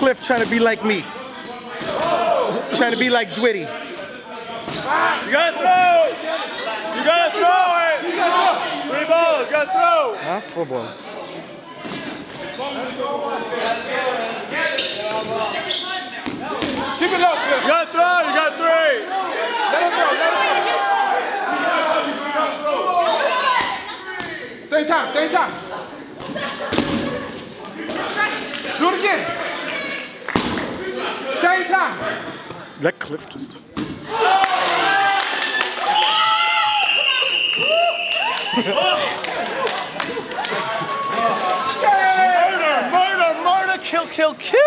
Cliff trying to be like me. Trying to be like Dwitty. You gotta throw! You gotta throw it! Three balls, you gotta throw! Huh? Four balls. Keep it up, Cliff. You gotta throw, you got three! Let him throw, let him throw. Same time, same time. Do it again. Same time. Let Cliff just. Murder, murder, murder, kill, kill, kill.